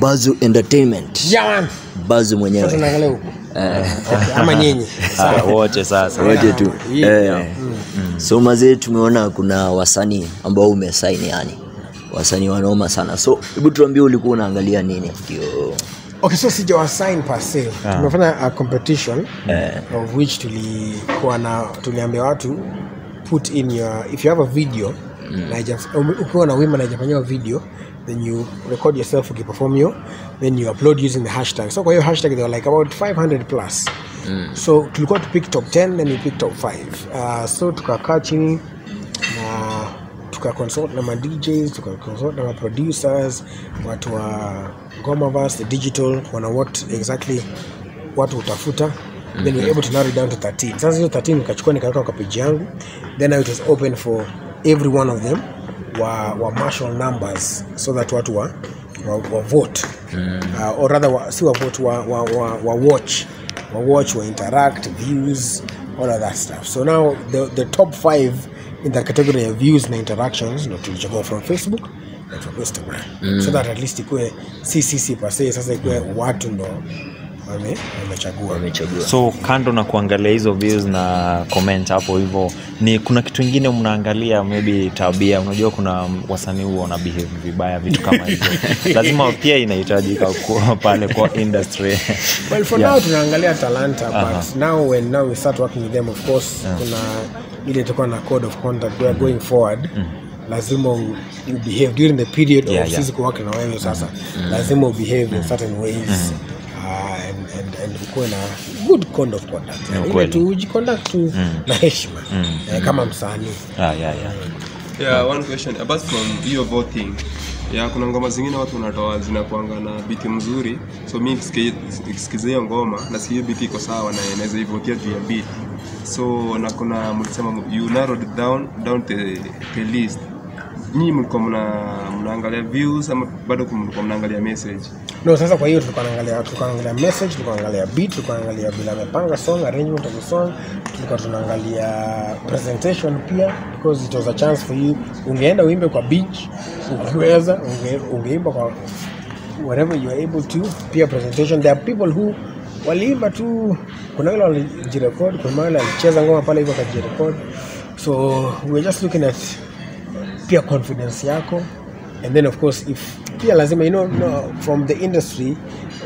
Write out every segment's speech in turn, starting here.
Bazu Entertainment. Yaman. Bazu Sasa mwenyewe tunaangalia huko. Okay, ama nyinyi. Ah, wote sasa wote tu eh. So mazee, tumeona kuna wasanii ambao umesaini, yani wasanii wanaoma sana. So hebu tuambie, ulikuwa unaangalia nini? Ndio Okay, so sija wasign per se. Tumefanya a competition of which tulikuwa na tuliambia watu put in your if you have a video na haija- um, ukiwa na wima na haijafanyiwa video then you record yourself ukiperform hiyo then you upload using the hashtag. So kwa hiyo hashtag they were like about 500 plus. Mm. so tulikuwa to pick top 10 then we pick top 5 uh, so tukakaa chini na tukaconsult na ma DJs tukaconsult na ma producers watu wa Ngomaverse the digital wana what exactly watu utafuta then we were able to narrow it down to 13 sasa hiyo 13 nikachukua nikaweka kwa page yangu. Then it was open for every one of them wa, wa marshal numbers so that watu wa, wa, wa vote mm. uh, or rather wa, si wa vote wa, wa, wa, wa watch wa watch wa interact views all of that stuff so now the, the top five in the category of views na interactions ndo tulichagua from facebook na from instagram mm. so that at least ikuwe ccc sisi pase sasa ikuwe watu ndo wame- wamechagua. So kando na kuangalia hizo views na comment hapo hivyo ni kuna kitu ingine mnaangalia maybe tabia. Unajua kuna wasanii huwa wana behave vibaya vitu kama hivyo. Lazima pia inahitajika kuwa pale kwa industry. Well for Yeah. now tunaangalia talanta uh-huh. but now when now we start working with them of course uh-huh. kuna ile itakuwa na code of conduct we are going forward. Lazima u- you behave during the period Yeah, of yeah. sisi kuwaka na wewe sasa. Mm-hmm. lazima u behave in certain ways. Uh, and, ukuwe na good code of conduct Yeah, ile tu ujiconduct tu na heshima. Eh, kama msanii. Ah, yeah, yeah. yeah, one question. Apart from hiyo voting ya kuna ngoma zingine watu wanatoa zinakuanga na biti mzuri. So mi sikiza hiyo ngoma nasikia hiyo biti iko sawa na naweza ivotia juu ya beat so na kuna mlisema you narrowed down down the, the list nyinyi mlikuwa mna mnaangalia views ama bado mlikuwa mnaangalia message? No sasa kwa hiyo tulikuwa tunaangalia tulikuwa tunaangalia message tulikuwa tunaangalia beat tulikuwa tunaangalia bila amepanga song arrangement of the song tulikuwa tunaangalia presentation pia because it was a chance for you. Ungeenda uimbe kwa beach ukiweza unge, ungeimba kwa wherever you are able to pia presentation. There are people who waliimba tu kuna wale walijirecord, kuna wale walicheza ngoma pale hivyo wakajirekod so we were just looking at pia confidence yako. And then of course if pia lazima you know, no, from the industry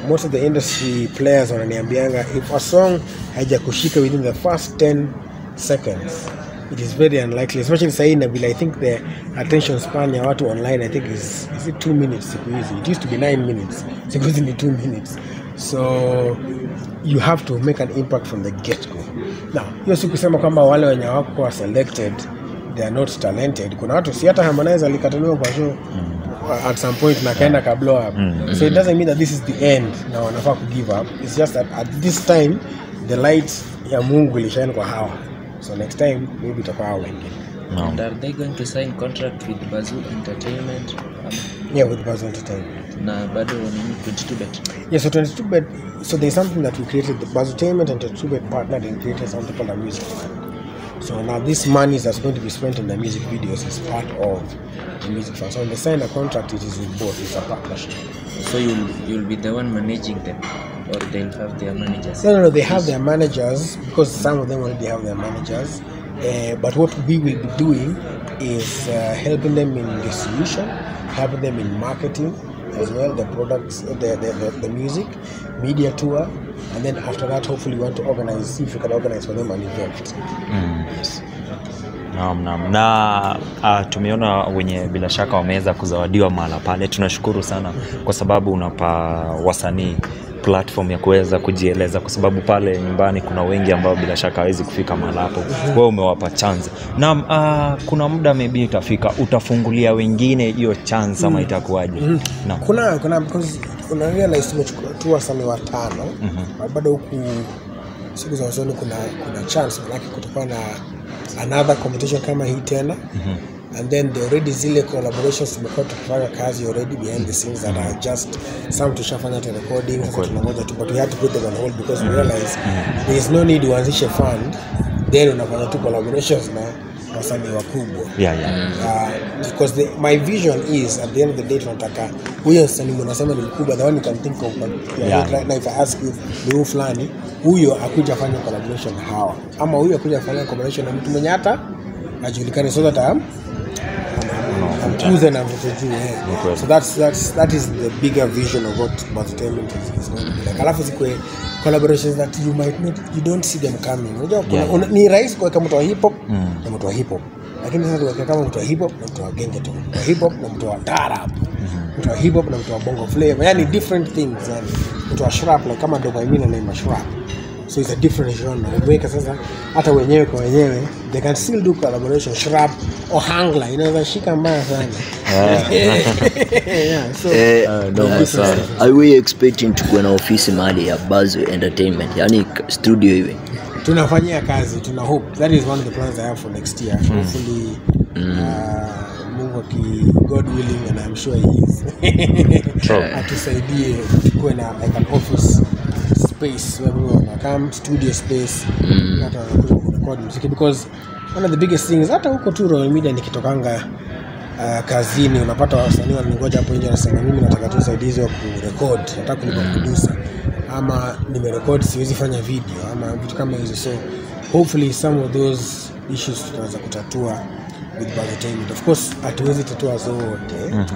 most of the industry players wananiambianga if a song haijakushika within the first 10 seconds it is very unlikely especially sahii na vile i think the attention span ya watu online i think is, is it two minutes siku hizi? It used to be nine minutes. Siku hizi ni two minutes. So you have to make an impact from the get go now hiyo si kusema kwamba wale wenye wako selected they are not talented. Kuna watu si hata Harmonize alikataliwa kwa show uh, at some point na kaenda ka blow up. So it doesn't mean that this is the end na wanafaa ku give up. It's just that at this time the light ya Mungu ilishine kwa hawa. So next time maybe itakuwa hawa wengine. No. And are they going to sign contract with Bazoo Entertainment? Um, yeah with Bazoo Entertainment. Na bado nini 22 bet. Yeah so 22bet, so there's something that we created the Bazoo Entertainment and 22bet partnered and created something called a music. fund so now this money that's going to be spent on the music videos is part of the music fund so when they sign a contract it is with both it's a partnership so you'll you'll be the one managing them or they'll have their managers No, no, no. They have their managers because some of them already have their managers. Uh, but what we will be doing is uh, helping them in distribution, helping them in marketing as well, the products, the, the, the, the music, media tour, and then after that, hopefully, you want to organize, see if you can organize for them an event. Yes. Naam, naam. na uh, tumeona wenye bila shaka wameweza kuzawadiwa mahala pale tunashukuru sana kwa sababu unapa wasanii platform ya kuweza kujieleza kwa sababu pale nyumbani kuna wengi ambao bila shaka hawezi kufika mahali hapo. Wewe umewapa chance. Naam uh, kuna muda maybe itafika utafungulia wengine hiyo chance ama itakuwaje? Naam. Kuna kuna because tumechukua tu wasanii watano mm-hmm. bado huku siku za usoni kuna kuna chance manake kutokana na another competition kama hii tena. Mm-hmm. And then the already zile collaborations tumekuwa tukifanya kazi already behind the scenes that are just some tushafanya hata recording sasa tunangoja tu but we had to put them on hold because we realize there is no need uanzishe fund then unafanya tu collaborations na wasanii wakubwa. Yeah, yeah. uh, because the, my vision is at the end of the day tunataka huyo msanii unasema ni mkubwa the one you can think of but yeah, right now if I ask you ni huyu fulani huyo akuja fanya collaboration hawa. Ama huyo akuja fanya collaboration na mtu mwenye hata ajulikane so that am amkuze na mvuto juu eh. so that's, that's, that is the bigger vision of what entertainment is, is going to be like. Alafu zikwe collaborations that you might not you don't see them coming. Unajua kuna- Yeah. una- ni rahisi kuweka mtu wa hip hop na mtu wa hip hop. Lakini sasa tuweke kama mtu wa hip hop na mtu wa gengeton mtu wa hip hop na mtu wa tarab mtu wa hip hop na mtu wa bongo flavor yani different things yani. Mtu wa shrap like kama ndio kwa mimi na shrap so it's a different genre. Umeweka sasa hata wenyewe kwa wenyewe they can still do collaboration Shrub or hangla inaweza shika mbaya sana. Yeah, so Eh, no, uh, sana. are we expecting tukuwe na ofisi mahali ya Buzz Entertainment? Yani studio hivi tunafanyia kazi tuna hope. That is one of the plans i have for next year. Mm. hopefully mm. uh, mungu aki god willing and i'm sure he is. Atusaidie tukuwe na like an office space where people wanakam studio space hata wanakuja record music because one of the biggest things hata huko tu Royal Media nikitokanga uh, kazini unapata wasanii wanangoja hapo nje wanasema mimi nataka tu usaidizi wa kurekod nataka kulipa producer. Ama nimerekod siwezi fanya video ama vitu kama hizo. So hopefully some of those issues tutaweza kutatua with Entertainment. of course hatuwezi tatua zote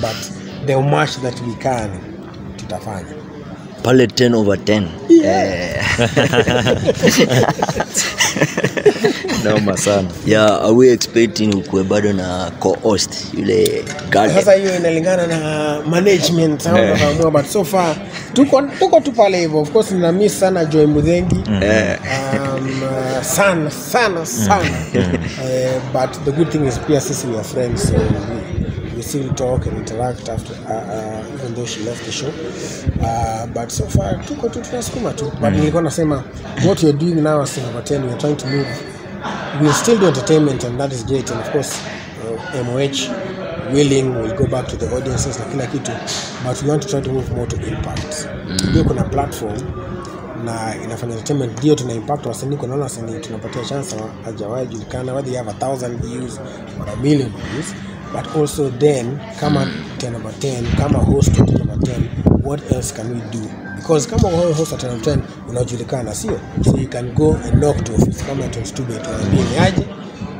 but the much that we can tutafanya pale 10 over 10 yeah. noma sana. Yeah, are we expecting ukuwe bado na co-host yule Garden? sasa hiyo inalingana na management au wanaamua but so far tuko tuko tu pale hivyo. Of course nina miss sana Joy Mudhengi. Eh, um, uh, sana sana sana. Uh, but the good thing is pia sisi we are friends so we, we still talk and interact after uh, uh, even though she left the show. Uh, but so far tuko tu tunasukuma tu. But nilikuwa nasema what you're doing now as Cinema 10 we're trying to move. We'll still do entertainment and that is great. And of course uh, MOH willing will go back to the audiences na kila kitu. But we want to try to move more to impact. Ndio kuna platform na inafanya entertainment ndio tuna impact. Wasanii kuna wasanii tunapatia chance wa- hajawahi julikana whether you have a thousand views or a million views but also then kama 10 over 10 kama host wa 10 number 10 what else can we do? Because kama wewe host wa 10 number 10 unajulikana sio? So you can go and knock to office. Kama to studio tuambie ni aje?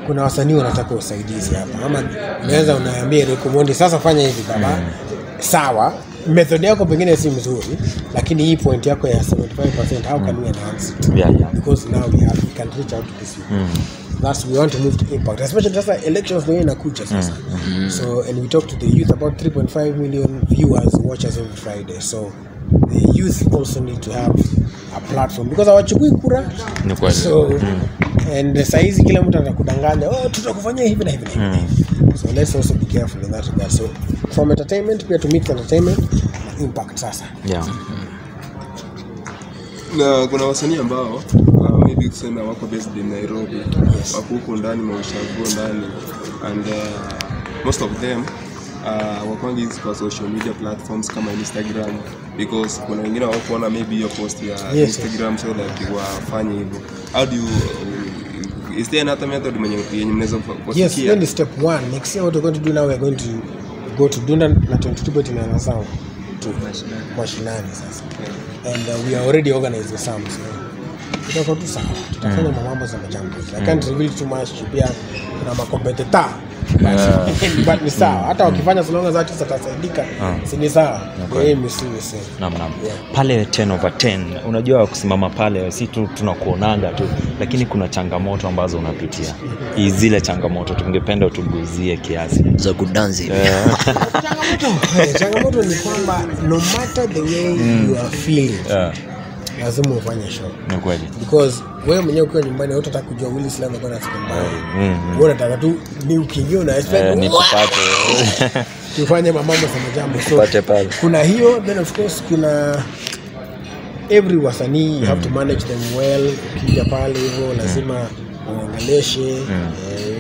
Kuna wasanii wanataka usaidizi hapa. Ama unaweza unaambia rekomendi sasa fanya hivi baba. Sawa method yako pengine si mzuri lakini hii point yako ya 75% how can we enhance it? Yeah, yeah. because now we have we can reach out to this people. That's we want to move to impact. Especially sasa elections ndio inakuja sasa. So and we talk to the youth about 3.5 million viewers watch us every friday. So the youth also need to have a platform because hawachukui kura. So and saizi kila mtu anakudanganya oh tutakufanyia hivi na hivi na hivi. So let's also be careful in that regard. So from entertainment pia to mix entertainment na impact sasa Yeah. na kuna wasanii ambao uh, maybe tuseme wako based in Nairobi Yes. wako huko ndani maushaguo ndani and uh, most of them uh, wakwangi hizi kwa social media platforms kama Instagram because kuna wengine wakuona maybe hiyo post ya Yes, Instagram so like wafanye hivyo how do you uh, is there another method mwenye yenye mnaweza kufikia Yes, then the step one. Next year, what we're going to do now, we're going to go to Dunda na 22 bet Sound to mashinani sasa. And uh, we are already organizing some. So tutakuwa tu sawa. Tutafanya mambo za majambo. I can't reveal too much. Pia kuna makompetita. But, ni sawa. Hata wakifanya so long as artist atasaidika, si ni sawa. Pale 10 over 10 unajua kusimama pale si tu tunakuonanga tu lakini kuna changamoto ambazo unapitia. Hii zile changamoto tungependa utuguzie kiasi. Za kudansi. Eh, changamoto. Ni kwamba no matter the way you are feeling, yeah. Lazima ufanye show. ni kweli because wewe mwenyewe ukiwa nyumbani hautataka kujua Willy Slam alikuwa anafika mbali. mm, Wewe unataka tu ni ukiingia una Eh, expect ni "Wah!" tufanye mamambo sana jambo. So pale. kuna hiyo then of course kuna every wasanii you have to manage them well. Ukija pale hivyo lazima uangaleshe eh,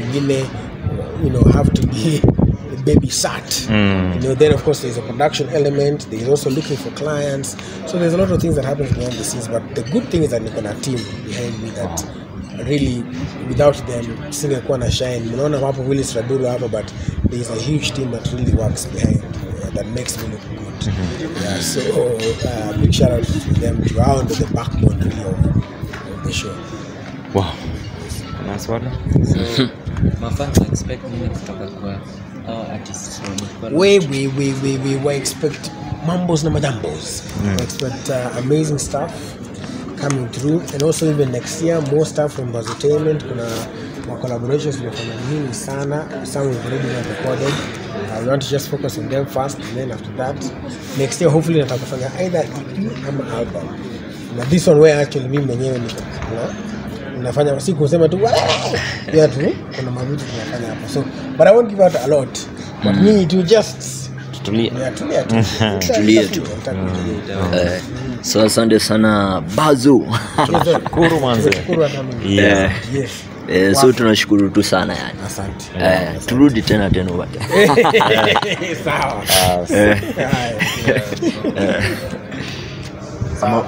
wengine you know have to be babysat Mm. you know then of course there's a production element. There's also looking for clients. So there's a lot of things that happens behind the scenes. But the good thing is that niko na team behind me that really without them singekuwa na shine mnaona hapo Willis Raburu hapa but there is a huge team that really works behind uh, that makes me look good. Yeah, so uh, big shout out to them. To round the backbone really of, of the show. Wow. Kuna swali? So, mafans expect nini kutoka kwa our artists we we we we we, we expect mambos na madambos. We expect uh, amazing stuff coming through. And also even next year more stuff from Entertainment. Kuna ma collaborations tumefanya nyingi sana. Some we've already been recorded. Uh, we want to just focus on them first and then after that next year hopefully nataka kufanya either EP ama album. Na this one where actually mimi mwenyewe ni na nafanya si kusema tu pia tu kuna mavitu tunafanya hapo. so but I won't give out a lot but me to just yeah, tulia tu tu. eh, so asante sana bazu Shukuru manze. Shukuru hata. Yeah. Yes. eh, so tunashukuru tu sana yani Asante. eh, turudi tena tena upate Sawa. Ah.